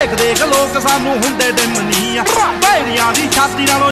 ਦੇਖ ਦੇਖ ਲੋਕ ਸਾਨੂੰ ਹੁੰਦੇ ਡਿਮਨੀਆਂ ਬੈਰੀਆਂ ਦੀ ਛਾਤੀ ਨਾਲੋਂ